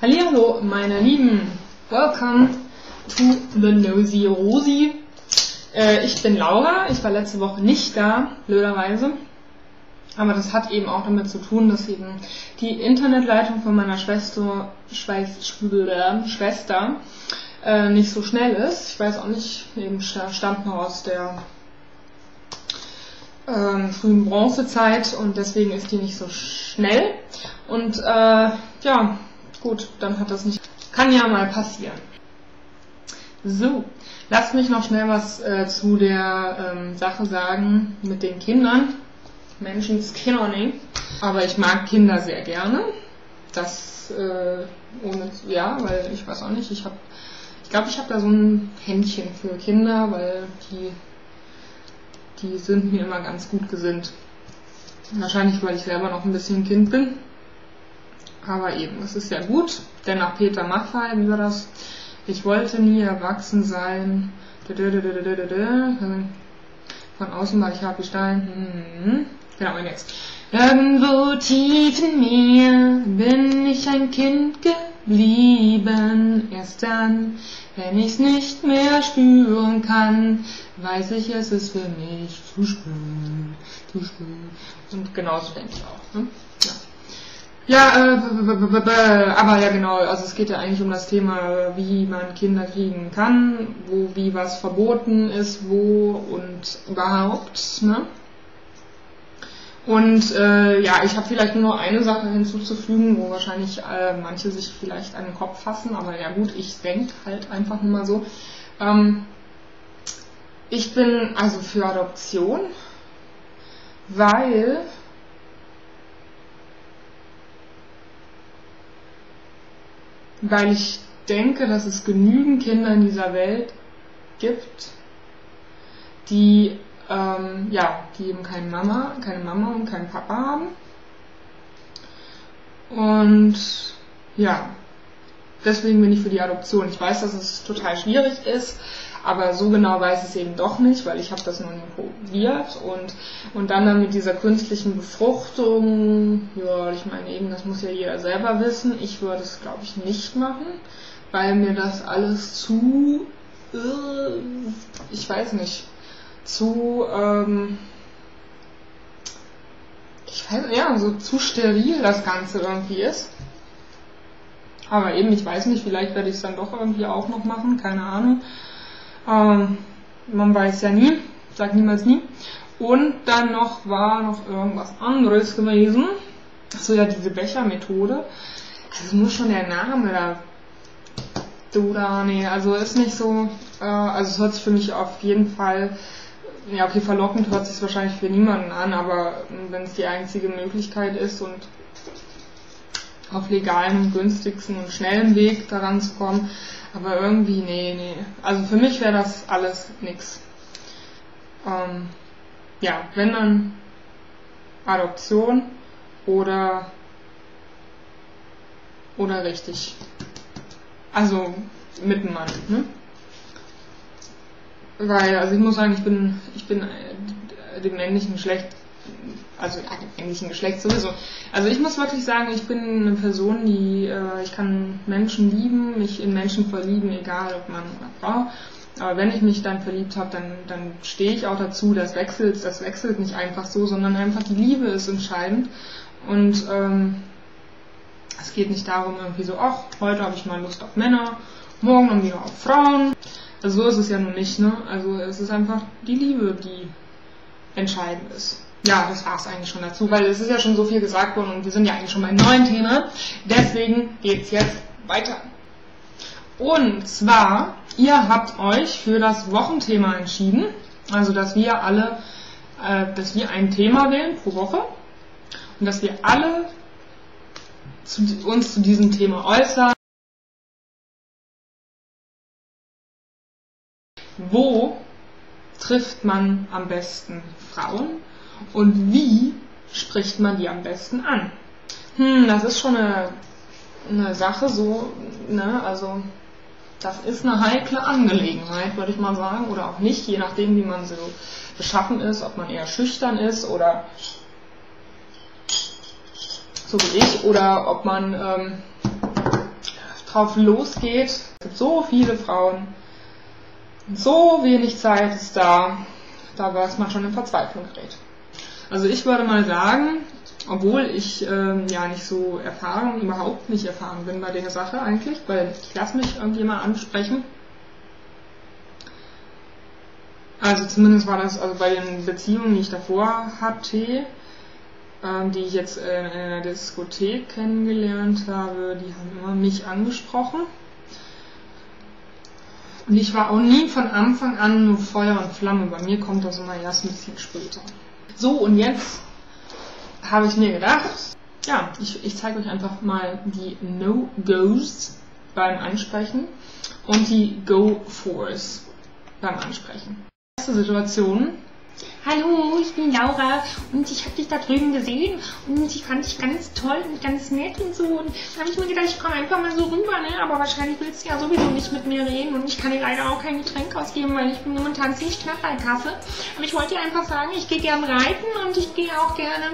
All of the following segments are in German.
Hallo, meine Lieben. Welcome to the Nosy Rosi. Äh, ich bin Laura. Ich war letzte Woche nicht da, blöderweise. Aber das hat eben auch damit zu tun, dass eben die Internetleitung von meiner Schwester, Schwester, Schwester äh, nicht so schnell ist. Ich weiß auch nicht, eben stammt noch aus der ähm, frühen Bronzezeit und deswegen ist die nicht so schnell. Und äh, ja, gut, dann hat das nicht. Kann ja mal passieren. So, lasst mich noch schnell was äh, zu der ähm, Sache sagen mit den Kindern. Menschens Kinderning. Aber ich mag Kinder sehr gerne. Das äh, ohne ja, weil ich weiß auch nicht, ich habe ich glaube, ich habe da so ein Händchen für Kinder, weil die die sind mir immer ganz gut gesinnt. Wahrscheinlich, weil ich selber noch ein bisschen Kind bin. Aber eben, es ist ja gut, denn nach Peter Maffay, wie war das? Ich wollte nie erwachsen sein. Von außen war ich wie Stein. Genau, und jetzt. Irgendwo tief in mir bin ich ein Kind geblieben. Erst dann, wenn ich's nicht mehr spüren kann, weiß ich, es ist für mich zu spät, zu spät. Und genauso denke ich auch. Ne? Ja. Ja, äh, aber ja genau, also es geht ja eigentlich um das Thema, wie man Kinder kriegen kann, wo wie was verboten ist, wo und überhaupt, ne? Und äh, ja, ich habe vielleicht nur eine Sache hinzuzufügen, wo wahrscheinlich äh, manche sich vielleicht an den Kopf fassen, aber ja gut, ich denke halt einfach nur mal so. Ähm, ich bin also für Adoption, weil weil ich denke, dass es genügend Kinder in dieser Welt gibt, die ähm, ja, die eben keine Mama, keine Mama und keinen Papa haben. Und ja, deswegen bin ich für die Adoption. Ich weiß, dass es total schwierig ist, aber so genau weiß ich es eben doch nicht, weil ich habe das noch nie probiert und und dann dann mit dieser künstlichen Befruchtung, ja, ich meine eben, das muss ja jeder selber wissen. Ich würde es glaube ich nicht machen, weil mir das alles zu äh, ich weiß nicht, zu ähm, ich weiß ja, so zu steril das Ganze irgendwie ist. Aber eben, ich weiß nicht, vielleicht werde ich es dann doch irgendwie auch noch machen, keine Ahnung. Ähm, man weiß ja nie, sag niemals nie. Und dann noch war noch irgendwas anderes gewesen. Achso, ja, diese Bechermethode. Also nur schon der Name da. Du da, nee, also ist nicht so, äh, also es hört sich für mich auf jeden Fall, ja okay, verlockend hört sich wahrscheinlich für niemanden an, aber wenn es die einzige Möglichkeit ist und auf legalen, günstigsten und schnellen Weg daran zu kommen, aber irgendwie, nee, nee. Also für mich wäre das alles nix. Ähm, ja, wenn dann Adoption oder oder richtig. Also mit einem Mann, ne? Weil, also ich muss sagen, ich bin, ich bin äh, dem männlichen Geschlecht also dem männlichen Geschlecht sowieso. Also ich muss wirklich sagen, ich bin eine Person, die, äh, ich kann Menschen lieben, mich in Menschen verlieben, egal ob Mann oder Frau. Aber wenn ich mich dann verliebt habe, dann, dann stehe ich auch dazu, das wechselt, das wechselt nicht einfach so, sondern einfach die Liebe ist entscheidend. Und ähm, es geht nicht darum, irgendwie so, ach, heute habe ich mal Lust auf Männer, morgen dann wieder auf Frauen. Also so ist es ja nun nicht, ne? Also es ist einfach die Liebe, die entscheidend ist ja, das war es eigentlich schon dazu, weil es ist ja schon so viel gesagt worden und wir sind ja eigentlich schon beim neuen Thema. Deswegen geht es jetzt weiter. Und zwar, ihr habt euch für das Wochenthema entschieden, also dass wir alle, äh, dass wir ein Thema wählen pro Woche und dass wir alle zu, uns zu diesem Thema äußern. Wo trifft man am besten Frauen und wie spricht man die am besten an? Hm, das ist schon eine, eine Sache so, ne, also das ist eine heikle Angelegenheit, würde ich mal sagen, oder auch nicht, je nachdem, wie man so beschaffen ist, ob man eher schüchtern ist oder so wie ich, oder ob man ähm, drauf losgeht. Es gibt so viele Frauen. So wenig Zeit ist da, da was man schon in Verzweiflung gerät. Also ich würde mal sagen, obwohl ich ähm, ja nicht so erfahren, überhaupt nicht erfahren bin bei der Sache eigentlich, weil ich lasse mich irgendwie mal ansprechen. Also zumindest war das also bei den Beziehungen, die ich davor hatte, ähm, die ich jetzt in einer Diskothek kennengelernt habe, die haben immer mich angesprochen. Und ich war auch nie von Anfang an nur Feuer und Flamme. Bei mir kommt das immer erst ein bisschen später. So, und jetzt habe ich mir gedacht, ja, ich, ich zeige euch einfach mal die No-Gos beim Ansprechen und die Go-Fors beim Ansprechen. Erste Situation. Hallo, ich bin Laura und ich habe dich da drüben gesehen und ich fand dich ganz toll und ganz nett und so. Und da habe ich mir gedacht, ich komme einfach mal so rüber, ne? Aber wahrscheinlich willst du ja sowieso nicht mit mir reden und ich kann dir leider auch kein Getränk ausgeben, weil ich bin momentan ziemlich knapp bei Kasse. Aber ich wollte dir einfach sagen, ich gehe gern reiten und ich gehe auch gerne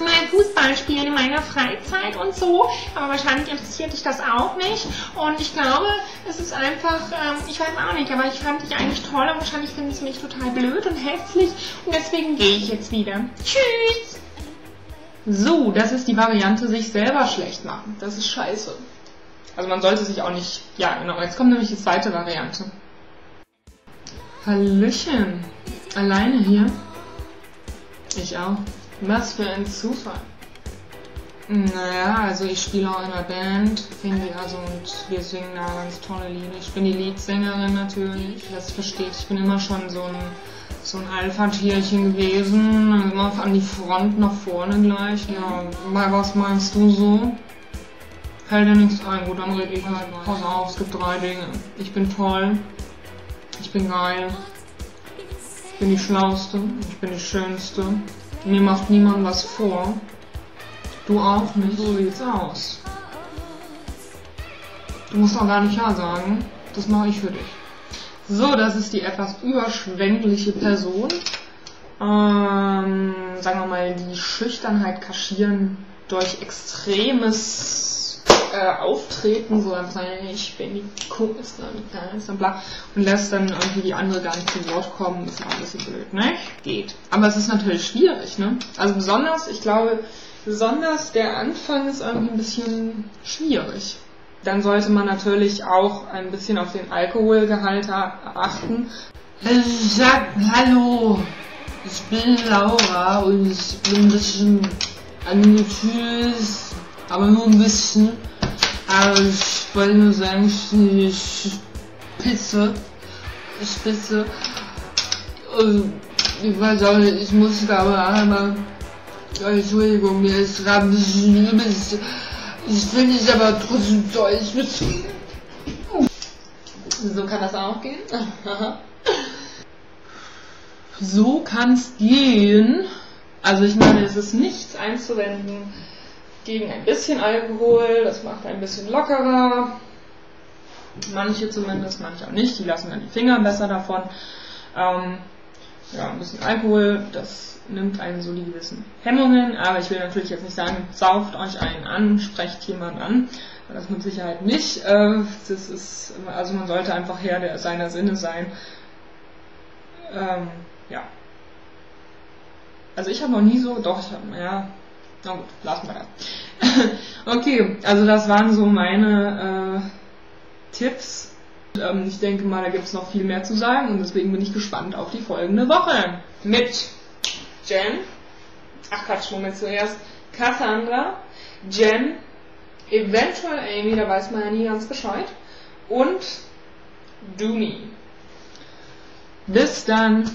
mal Fußball spielen in meiner Freizeit und so, aber wahrscheinlich interessiert dich das auch nicht. Und ich glaube, es ist einfach, ähm, ich weiß auch nicht, aber ich fand dich eigentlich toll und wahrscheinlich findest du mich total blöd und hässlich und deswegen gehe ich jetzt wieder. Tschüss! So, das ist die Variante, sich selber schlecht machen. Das ist scheiße. Also man sollte sich auch nicht. Ja, genau. Jetzt kommt nämlich die zweite Variante. Hallöchen. Alleine hier? Ich auch. Was für ein Zufall. Naja, also ich spiele auch in einer Band, finde also und wir singen da ganz tolle Lieder. Ich bin die Leadsängerin natürlich, das versteht. Ich bin immer schon so ein, so ein Alpha-Tierchen gewesen, immer an die Front nach vorne gleich. Ja, was meinst du so? Fällt dir nichts ein, gut, dann rede ich halt mal. Pass auf, es gibt drei Dinge. Ich bin toll, ich bin geil, ich bin die Schlauste, ich bin die Schönste. Mir macht niemand was vor. Du auch nicht. So sieht's aus. Du musst auch gar nicht Ja sagen. Das mache ich für dich. So, das ist die etwas überschwängliche Person. Ähm, sagen wir mal, die Schüchternheit kaschieren durch extremes äh, Auftreten, so einfach sagen, ich bin die coolste und und bla, und lässt dann irgendwie die andere gar nicht zu Wort kommen, ist auch ein bisschen blöd, ne? Geht. Aber es ist natürlich schwierig, ne? Also besonders, ich glaube, besonders der Anfang ist irgendwie ein bisschen schwierig. Dann sollte man natürlich auch ein bisschen auf den Alkoholgehalt achten. Ich sag Hallo, ich bin Laura und ich bin ein bisschen angefühlt, aber nur ein bisschen. Aber ich wollte nur sagen, ich spitze, ich spitze. Und ich weiß auch nicht, ich muss da aber einmal Entschuldigung, mir ist gerade ein bisschen übelst. Ich finde es aber trotzdem toll. Ich will So kann das auch gehen. so kann es gehen. Also ich meine, es ist nichts einzuwenden gegen ein bisschen Alkohol. Das macht ein bisschen lockerer. Manche zumindest, manche auch nicht. Die lassen dann die Finger besser davon. Ähm, ja, ein bisschen Alkohol, das nimmt einen so die gewissen Hemmungen, aber ich will natürlich jetzt nicht sagen, sauft euch einen an, sprecht jemand an. Das mit Sicherheit nicht. Äh, das ist, also man sollte einfach Herr der, seiner Sinne sein. Ähm, ja. Also ich habe noch nie so, doch, ich habe, ja, na gut, lassen wir das. okay, also das waren so meine äh, Tipps. Ähm, ich denke mal, da gibt es noch viel mehr zu sagen und deswegen bin ich gespannt auf die folgende Woche mit Jen, ach Quatsch, Moment zuerst, Cassandra, Jen, eventuell Amy, da weiß man ja nie ganz Bescheid, und Dooney. Bis dann.